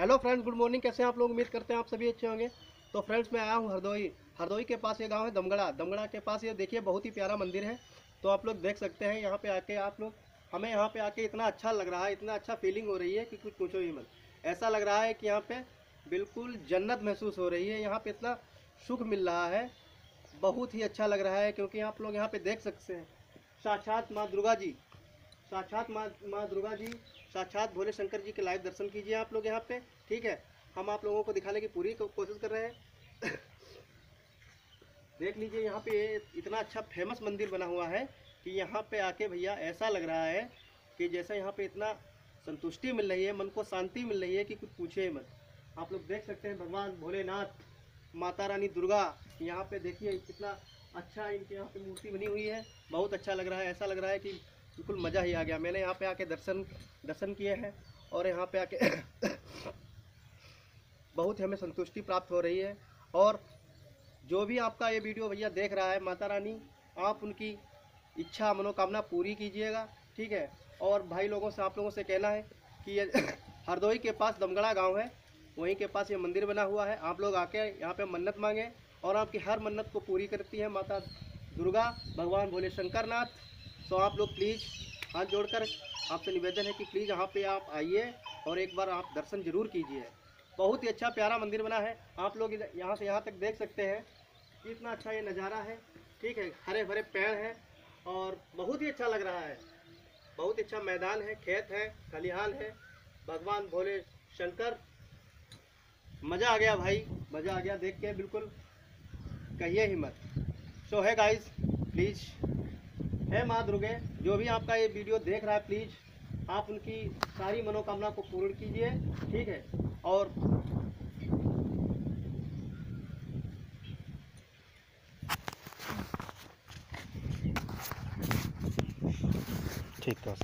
Hello friends good morning कैसे हैं आप लोग? उम्मीद करते हैं आप सभी अच्छे होंगे। तो फ्रेंड्स मैं आया हूँ हरदोई। हरदोई के पास ये गाँव है, दमगड़ा। दमगड़ा के पास ये देखिए, बहुत ही प्यारा मंदिर है। तो आप लोग देख सकते हैं, यहाँ पे आके आप लोग, हमें यहाँ पे आके इतना अच्छा लग रहा है, इतना अच्छा फीलिंग हो रही है कि कुछ पूछो ही मत। ऐसा लग रहा है कि यहाँ पे बिल्कुल जन्नत महसूस हो रही है। यहाँ पे इतना सुख मिल रहा है। बहुत ही अच्छा लग रहा है, क्योंकि आप लोग यहाँ पे देख सकते हैं। साक्षात माँ दुर्गा जी, साक्षात माँ माँ दुर्गा जी साक्षात भोले शंकर जी के लाइव दर्शन कीजिए आप लोग यहाँ पे, ठीक है? हम आप लोगों को दिखाने की पूरी कोशिश कर रहे हैं। देख लीजिए यहाँ पे इतना अच्छा फ़ेमस मंदिर बना हुआ है कि यहाँ पे आके भैया ऐसा लग रहा है कि जैसे यहाँ पे इतना संतुष्टि मिल रही है, मन को शांति मिल रही है कि कुछ पूछे मत। आप लोग देख सकते हैं भगवान भोलेनाथ, माता रानी दुर्गा, यहाँ पे देखिए कितना अच्छा इनके यहाँ पे मूर्ति बनी हुई है। बहुत अच्छा लग रहा है, ऐसा लग रहा है कि बिल्कुल मज़ा ही आ गया। मैंने यहाँ पे आके दर्शन दर्शन किए हैं और यहाँ पे आके बहुत हमें संतुष्टि प्राप्त हो रही है। और जो भी आपका ये वीडियो भैया देख रहा है, माता रानी, आप उनकी इच्छा, मनोकामना पूरी कीजिएगा, ठीक है? और भाई लोगों से, आप लोगों से कहना है कि ये हरदोई के पास दमगड़ा गाँव है। वहीं के पास ये मंदिर बना हुआ है। आप लोग आके यहाँ पे मन्नत मांगे और आपकी हर मन्नत को पूरी करती है माता दुर्गा, भगवान भोले शंकर नाथ तो आप लोग प्लीज़ हाथ जोड़कर आपसे निवेदन है कि प्लीज़ यहाँ पे आप आइए और एक बार आप दर्शन ज़रूर कीजिए। बहुत ही अच्छा प्यारा मंदिर बना है। आप लोग यहाँ से यहाँ तक देख सकते हैं कितना अच्छा ये नज़ारा है। ठीक है हरे भरे पेड़ हैं और बहुत ही अच्छा लग रहा है। बहुत अच्छा मैदान है, खेत है, खलिहान है। भगवान भोले शंकर। मज़ा आ गया भाई, मज़ा आ गया देख के, बिल्कुल कहिए ही मत सो है गाइस प्लीज़ है माँ दुर्गे, जो भी आपका ये वीडियो देख रहा है प्लीज़ आप उनकी सारी मनोकामना को पूर्ण कीजिए, ठीक है? और ठीक है।